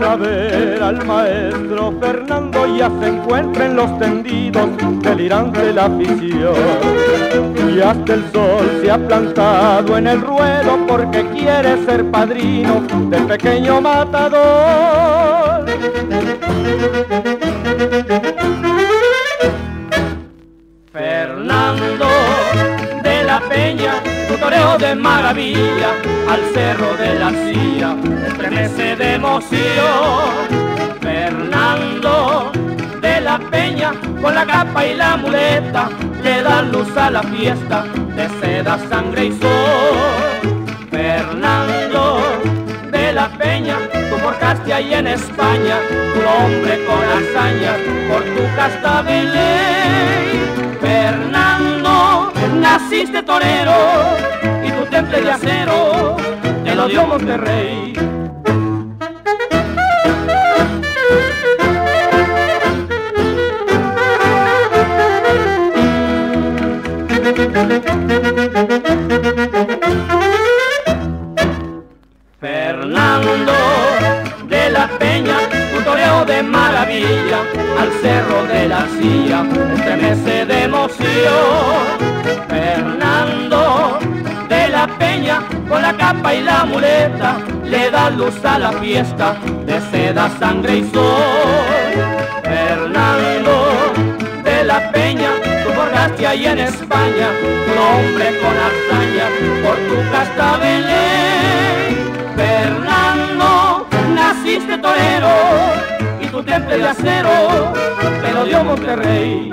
Para ver al maestro Fernando ya se encuentra en los tendidos delirante la afición. Y hasta el sol se ha plantado en el ruedo porque quiere ser padrino del pequeño matador toreo de maravilla al cerro de la silla, estremece de emoción. Fernando de la Peña, con la capa y la muleta, le da luz a la fiesta de seda, sangre y sol. Fernando de la Peña, tú forjaste ahí en España, tu hombre con hazaña, por tu casta Fernando, naciste torero y tu temple de acero te lo dio Monterrey. Fernando de la Peña, tu toreo de maravilla, al cerro de la silla, estremece de emoción. Con la capa y la muleta, le da luz a la fiesta de seda, sangre y sol. Fernando de la Peña, tú forjaste ahí en España, tu hombre con hazaña, por tu casta Belén. Fernando, naciste torero y tu temple de acero te lo dio Monterrey.